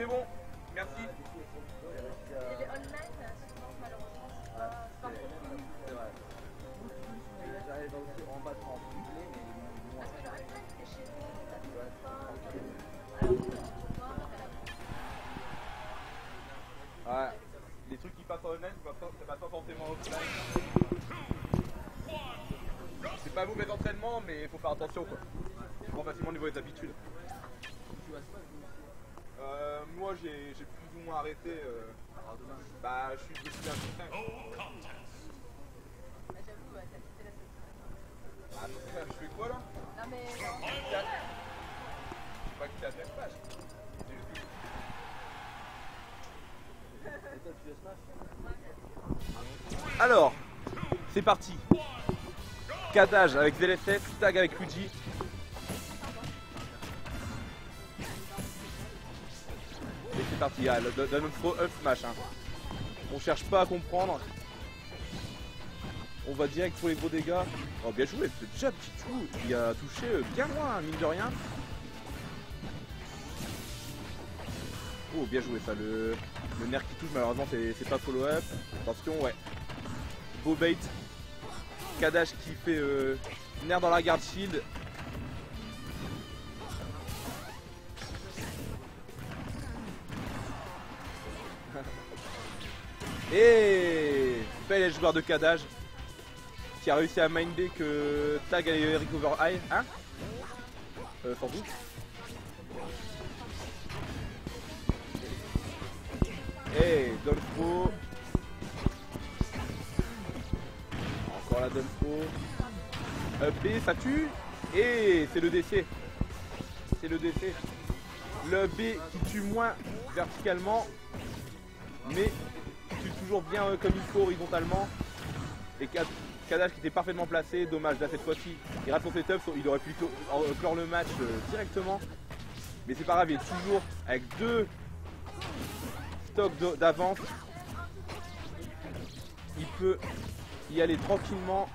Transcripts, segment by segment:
C'est bon, merci. Les en bas de ça pas. Ouais. Les trucs qui passent en online, c'est pas, forcément offline. C'est pas mauvais entraînement, mais faut faire attention quoi. Tu facilement au niveau des habitudes. Euh, moi j'ai plus ou moins arrêté. euh, bah je suis depuis un certain. Ah, j'avoue, t'as quitté la semaine. Ah, non, je fais quoi là? Non, mais. J'ai pas quitté la Smash Alors, c'est parti. Cadage avec ZLSS, tag avec Luigi. Parti, ah. Hein. On cherche pas à comprendre. On va direct pour les gros dégâts. Oh bien joué, ce jab qui tout, il a touché euh, bien loin, mine de rien. Oh bien joué ça, le, nerf qui touche malheureusement c'est c'est pas follow up. Attention ouais. Beau bait. Kadash qui fait euh, nerf dans la garde shield. Et bel guard de Kadage qui a réussi à minder que Tag allait recover high, hein euh, Sans doute. Et Dolfo. Encore la Dolfo. Up B, ça tue. Et c'est le DC. C'est le DC. Le B qui tue moins verticalement, mais toujours bien euh, comme il faut horizontalement. Et Kad- Kadash qui était parfaitement placé, dommage là cette fois-ci. Il rate son setup, il aurait pu euh, clore le match euh, directement. Mais c'est pas grave, il est toujours avec deux stocks d'avance. Il peut y aller tranquillement.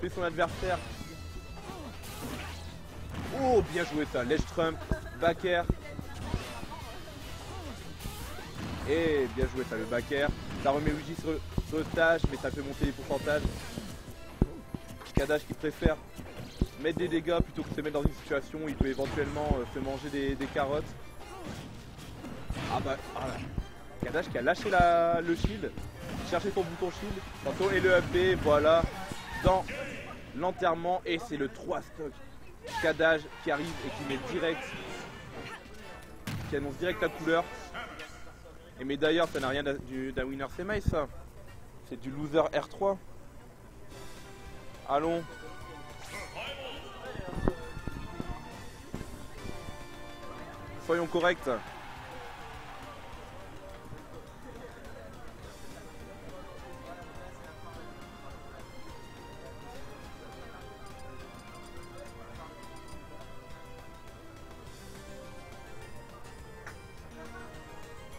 Fait son adversaire. Oh bien joué ça, Ledge Trump, back Et bien joué ça le back air. Ça remet Luigi sur, mais ça fait monter les pourcentages. Kadash qui préfère mettre des dégâts plutôt que de se mettre dans une situation où il peut éventuellement euh, se manger des, carottes. Ah bah, ah qui a lâché le shield, cherché son bouton shield, tantôt et le AP, voilà, dans l'enterrement et c'est le 3 stock. Kadash qui arrive et qui met direct, qui annonce direct la couleur. Et mais d'ailleurs ça n'a rien d'un du- d'un winner semi ça, c'est du loser R3. Allons. Soyons corrects.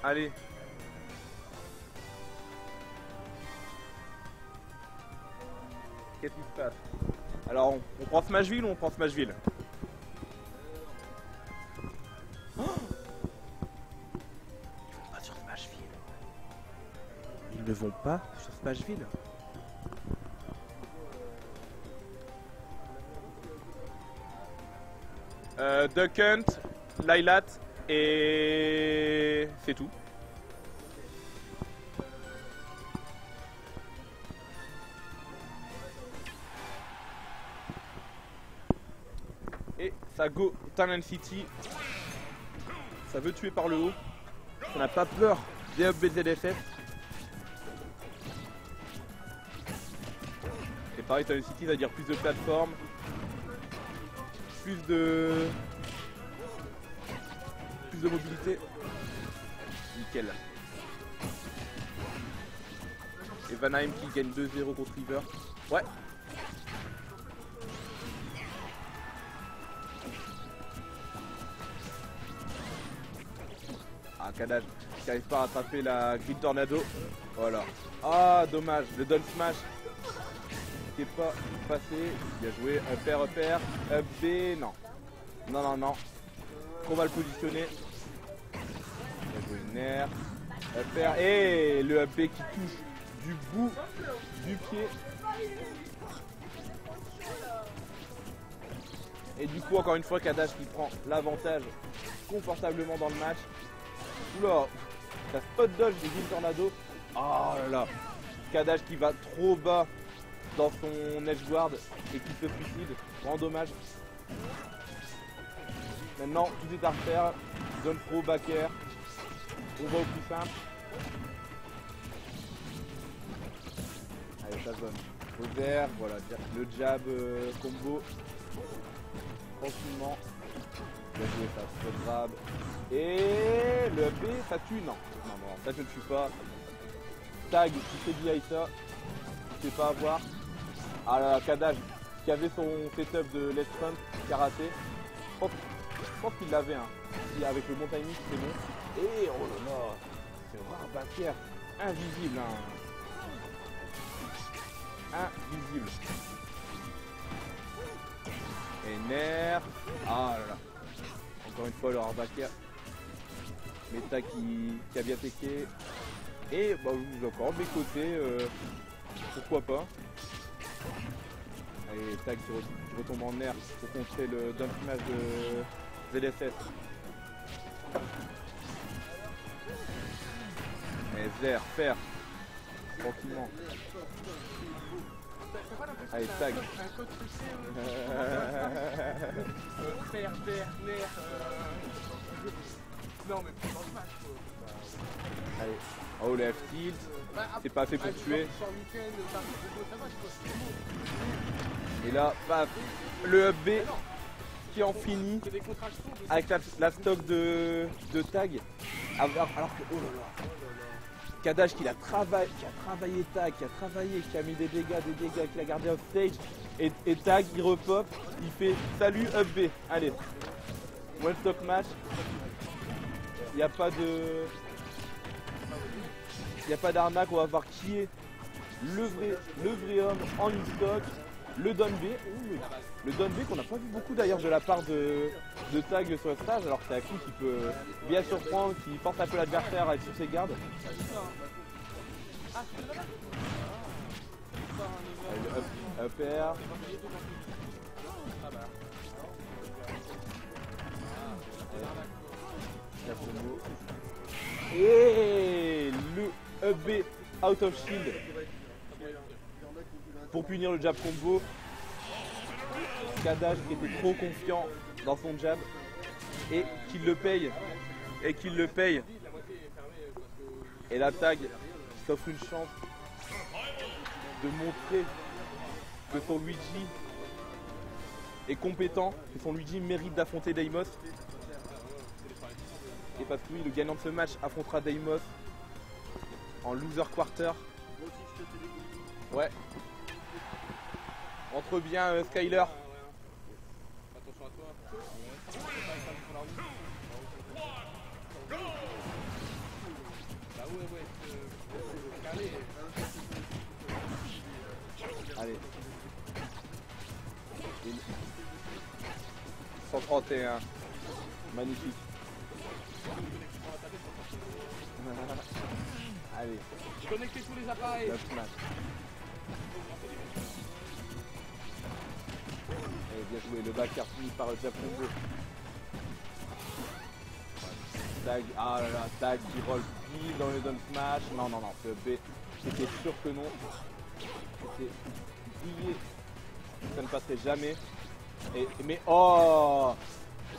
Allez. Qu'est-ce qui se passe? Alors, on, on prend Smashville ou on prend Smashville? Oh Ils vont pas sur Smashville. Ils ne vont pas sur Smashville? Euh, Duck Hunt, Lylat et c'est tout. Et ça go Talent City. Ça veut tuer par le haut. Ça n'a pas peur des BZFF. Et pareil, Talent City, ça veut dire plus de plateformes. Plus de. De mobilité. Nickel. Et Vanheim qui gagne 2-0 contre River. Ouais. Ah, Kadaj qui n'arrive pas à rattraper la Green Tornado. Voilà. Ah, dommage. Le Don Smash qui est pas passé. Bien joué. Up air, up air. Up B. Non. Non, non, non. Trop mal positionné. Nerf. Upper. Et le B qui touche du bout du pied. Et du coup, encore une fois, Kadash qui prend l'avantage confortablement dans le match. Oula, ça spot dodge des Gim Tornado. Oh là là. Kadash qui va trop bas dans son edge guard et qui se suicide. Grand dommage. Maintenant, tout est à refaire. Zone pro, back air. On va au plus simple. Allez, ça zone. Au vert, voilà, le jab euh, combo. Tranquillement. Bien joué, ça, spot grab. Et le B, ça tue Non, non, non, ça je ne tue pas. Tag qui fait du Aïssa. Il ne pas avoir. Ah là Kadaj qui avait son setup de left front karaté. Je pense, qu'il l'avait, hein. Avec le bon timing, c'est bon. Et oh là là, c'est rare backer. Invisible, hein. Invisible. Et nerf. Ah là là. Encore une fois, le hardbacker. Meta qui, qui a bien teché. Et bah, vous encore mes côtés. Euh, pourquoi pas. Allez, tag qui, retombe en nerf pour contrer le dump smash de ZSS. Et Zer, faire. Tranquillement. Allez, tag. Faire, faire. Non, mais. Allez. Oh, left tilt. C'est pas fait pour tuer. Et là, paf. Le up B qui en finit avec la, stock de, tag. Alors, alors que, oh là là. Kadash qui a, travaillé, qui a travaillé tag, qui a travaillé, qui a mis des dégâts, des dégâts, qui a gardé off stage. Et, tag, il repop, il fait salut up B. Allez. One stock match. Il n'y a pas de. A pas d'arnaque, on va voir qui est le vrai, le vrai homme en in-stock. Le Don B, le Don B qu'on n'a pas vu beaucoup d'ailleurs de la part de, de Tag sur le stage, alors que c'est un coup qui peut bien surprendre, qui porte un peu l'adversaire à être sur ses gardes. Allez, up, air. Et le B out of shield pour punir le jab combo. Kadash qui était trop confiant dans son jab et qu'il le paye et qu'il le paye. Et la tag s'offre une chance de montrer que son Luigi est compétent, que son Luigi mérite d'affronter Deimos. Et parce que oui, le gagnant de ce match affrontera Deimos en loser quarter. Ouais. Entre bien euh, Skyler. Attention à toi. Allez. 131. Magnifique. Allez. Connectez tous les appareils. Bien joué. Le back fini par le. Tag, ah là là, tag qui roll pile dans le down smash. Non, non, non, ce B, c'était sûr que non. C'était plié. Ça ne passerait jamais. Et, mais oh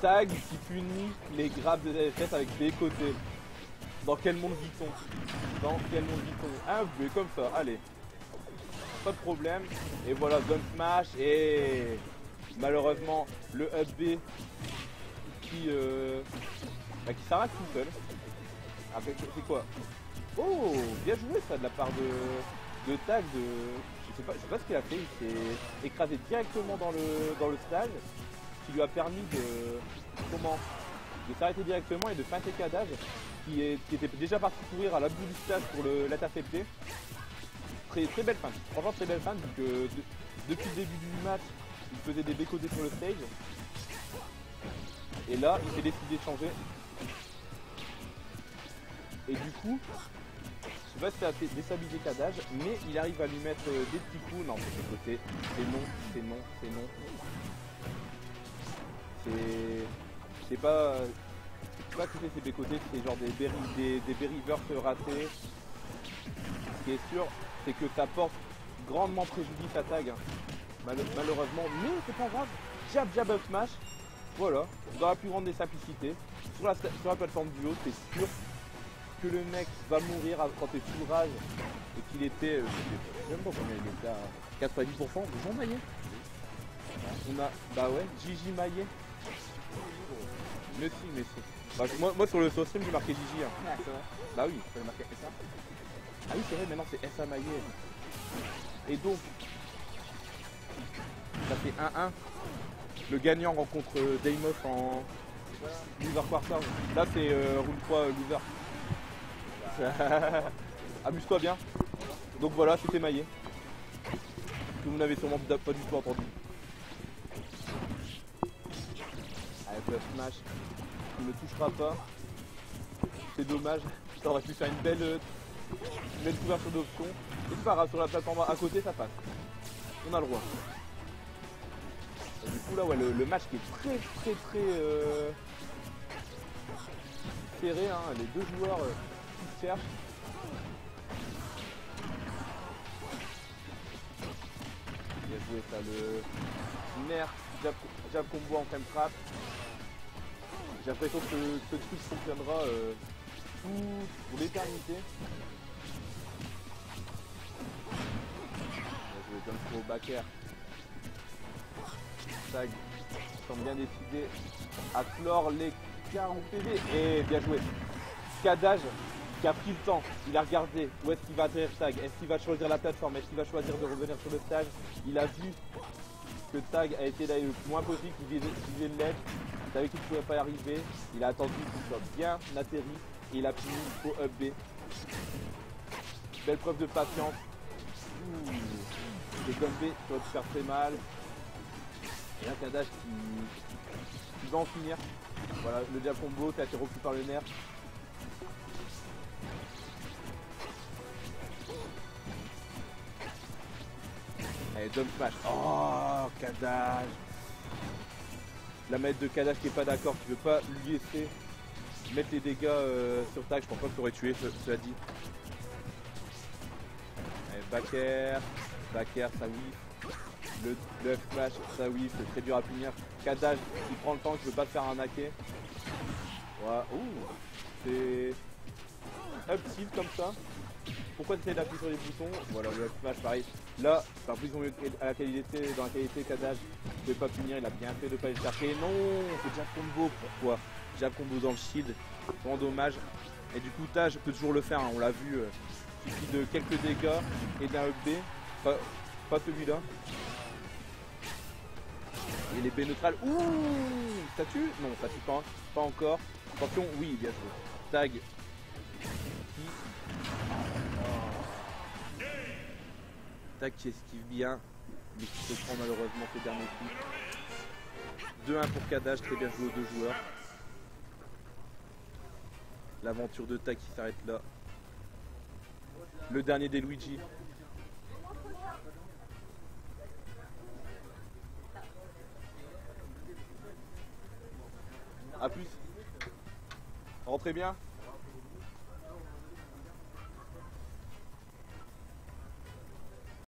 Tag qui punit les grappes de DFS avec des côtés. Dans quel monde vit-on? Dans quel monde vit-on? Un V comme ça, allez. Pas de problème. Et voilà, zone smash et malheureusement le up B qui, euh, bah, s'arrête tout seul. Avec c'est quoi? Oh bien joué ça de la part de, de Tag. Je sais pas, je sais pas ce qu'il a fait, il s'est écrasé directement dans le dans le stage qui lui a permis de. s'arrêter directement et de feinter Kadaj qui, était déjà parti courir à la bout du stage pour l'intercepter. Très, très belle fin, franchement très belle fin, depuis le début du match, il faisait des décodés sur le stage. Et là, il s'est décidé de changer. Et du coup, je sais pas si ça a fait déstabiliser Kadaj, mais il arrive à lui mettre euh, des petits coups. Non, c'est côté. C'est non, c'est non, c'est non. C'est. C'est pas. Je sais pas que c'est ces c'est genre des berry, des, des ratés. Ce qui est sûr, c'est que ça porte grandement préjudice à Tag. Mal- malheureusement, mais c'est pas grave. Jab, jab, up smash. Voilà, dans la plus grande des simplicités. Sur la, sur la plateforme duo, c'est sûr que le mec va mourir quand t'es full rage et qu'il était, euh, même pas combien il était à 90% de gens maillés. On a, bah ouais, Gigi. Merci, merci. Bah, moi, moi sur le sur stream j'ai marqué Gigi. hein. Ah, vrai. Bah oui. Fallait marquer ça. Ah oui, c'est vrai, maintenant c'est SA maillé. Et donc, ça fait 1-1. Le gagnant rencontre euh, Daimoff en loser quarter. Là, c'est euh, round 3 euh, loser. Amuse-toi bien. Donc voilà, c'était maillé. Que vous n'avez sûrement pas du tout entendu. Allez, Puff Smash. Il ne touchera pas. C'est dommage. Ça aurait pu faire une belle, euh, couverture d'options. Et c'est pas grave, sur la plateforme à côté, ça passe. On a le droit. Du coup, là, ouais, le, match qui est très, très, très euh, serré. hein. Les deux joueurs euh, qui cherchent. Bien joué, ça, le nerf jab, jab combo en frame trap. J'ai l'impression que ce truc fonctionnera euh, tout pour l'éternité. Bien joué, jump throw, back air. Tag semble bien décidé à clore les 40 PV. Et bien joué. Kadaj qui a pris le temps, il a regardé où est-ce qu'il va atterrir Tag, est-ce qu'il va choisir la plateforme, est-ce qu'il va choisir de revenir sur le stage. Il a vu que Tag a été d'aller le moins possible, qu'il visait, le left, il savait qu'il ne pouvait pas y arriver, il a attendu qu'il soit bien atterri et il a fini au up B. Belle preuve de patience. C'est comme B, ça va te faire très mal. Et là Kadaj qui, qui va en finir. Voilà, le jab combo, t'as été repris par le nerf. Allez, jump smash. Oh, Kadaj. La maître de Kadaj qui est pas d'accord, qui veut pas lui laisser mettre les dégâts euh, sur tag. Je pense pas que t'aurais tué, ce- cela dit. Allez, back air. Back air, ça whiff. Le, smash, ça whiff, c'est très dur à punir. Kadaj qui prend le temps, qui veut pas se faire arnaquer. Voilà. Ouh, c'est up tilt comme ça. Pourquoi tu essaies d'appuyer sur les boutons? Voilà, le up smash pareil. Là, par plus on à la qualité, dans la qualité Kadaj, il pouvait pas punir, il a bien fait de pas le chercher. Non, c'est jab combo, pourquoi? Jab combo dans le shield, vraiment dommage. Et du coup, Taj peut toujours le faire, hein, on l'a vu, euh, il suffit de quelques dégâts et d'un up pas, pas celui-là. Et les B neutrales, ouh, ça tue Non, ça tue pas, pas encore. Attention, oui, bien sûr. Tag Tac qui esquive bien, mais qui se prend malheureusement ce dernier coup. 2-1 pour Kadaj, très bien joué aux deux joueurs. L'aventure de Tac qui s'arrête là. Le dernier des Luigi. A plus. Rentrez bien.